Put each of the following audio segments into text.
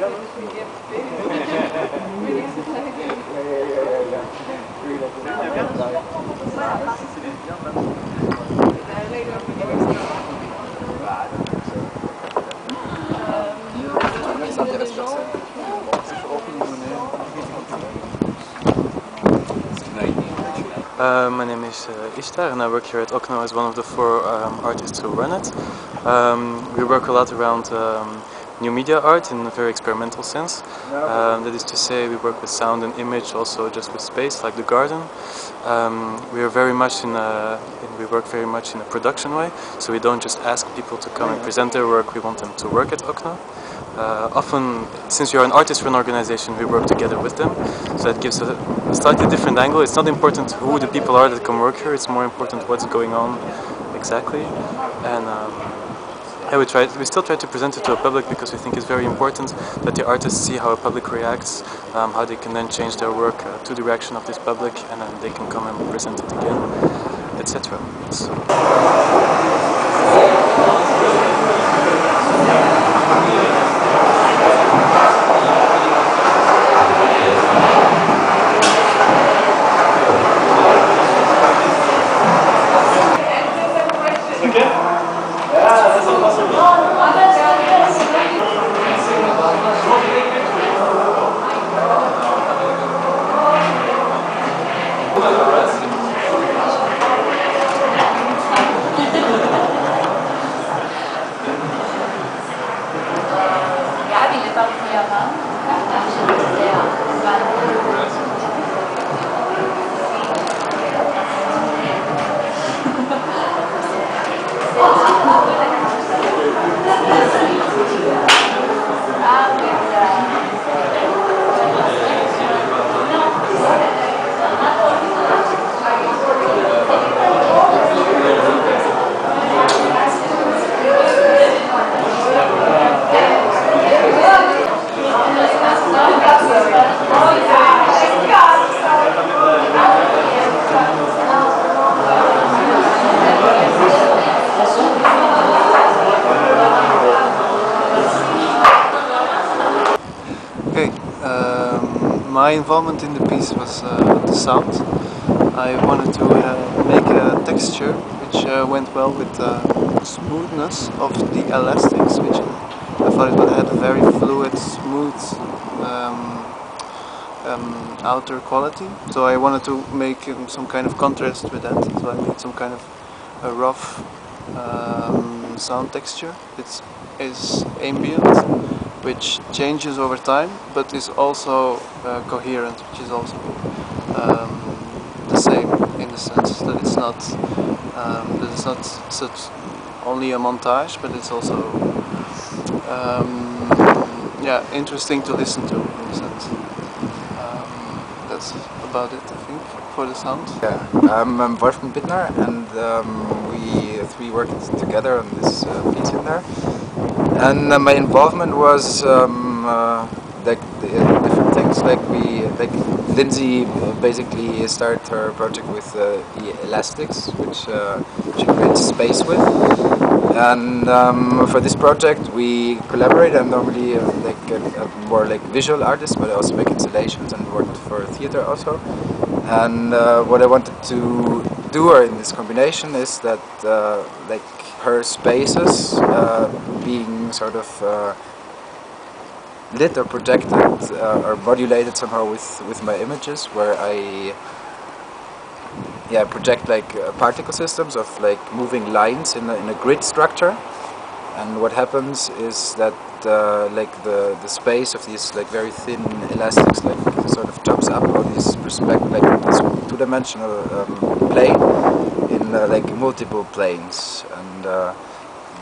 Uh, my name is uh, Ishtar and I work here at Okno as one of the four um, artists who run it. Um, we work a lot around um, new media art in a very experimental sense. Um, that is to say, we work with sound and image, also just with space, like the garden. Um, we are very much in a, in, we work very much in a production way, so we don't just ask people to come and present their work, we want them to work at Okno. Uh, often, since you're an artist-run organization, we work together with them, so that gives a, a, slightly different angle. It's not important who the people are that come work here; it's more important what's going on exactly. And um, yeah, we try. We still try to present it to a public because we think it's very important that the artists see how a public reacts, um, how they can then change their work uh, to the reaction of this public, and then they can come and present it again, etc. So. Obrigado. My involvement in the piece was uh, the sound. I wanted to uh, make a texture which uh, went well with the smoothness of the elastics, which I thought it had a very fluid, smooth um, um, outer quality. So I wanted to make um, some kind of contrast with that. So I made some kind of a rough um, sound texture. It is ambient which changes over time but is also uh, coherent which is also um, the same in the sense that it's not um, that it's not such only a montage but it's also um, yeah interesting to listen to in a sense. Um, that's about it for the sound yeah I'm Wolfgang Bittner and um, we three worked together on this uh, piece in there and uh, my involvement was um, uh, like uh, different things. Like we, like Lindsay basically started her project with uh, the elastics, which uh, she creates space with. And um, for this project, we collaborate. I'm normally uh, like a, a more like visual artist, but I also make installations and worked for theater also. And what I wanted to do in this combination is that like her spaces uh, being sort of uh, lit or projected uh, or modulated somehow with, with my images where I yeah, project like uh, particle systems of like moving lines in a, in a grid structure. And what happens is that uh, like the, the space of these like very thin elastics like sort of jumps up on this perspective like this two-dimensional um, plane in uh, like multiple planes and uh,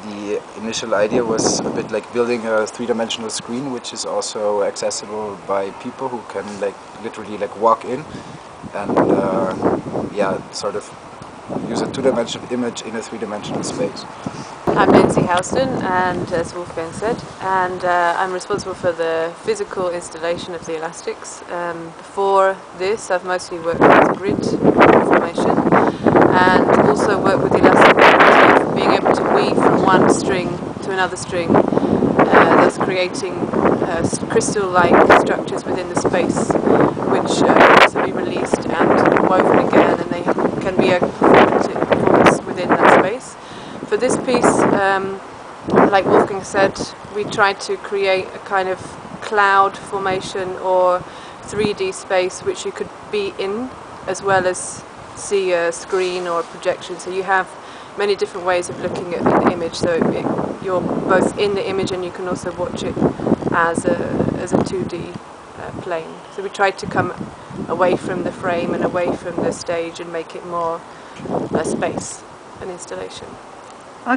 the initial idea was a bit like building a three-dimensional screen which is also accessible by people who can like literally like walk in and uh, yeah sort of use a two-dimensional image in a three-dimensional space. I'm Nancy Houston and as Wolfgang said and uh, I'm responsible for the physical installation of the elastics. Um, before this I've mostly worked with grid formation and also worked with the elastic being able to weave from one string to another string. Uh, as creating uh, crystal-like structures within the space, which uh, can also be released and woven again, and they can be a performative performance within that space. For this piece, um, like Wolfgang said, we tried to create a kind of cloud formation or 3D space which you could be in as well as see a screen or a projection. So you have many different ways of looking at an image. So it, you're both in the image and you can also watch it as a, as a 2D uh, plane. So we tried to come away from the frame and away from the stage and make it more a space, an installation.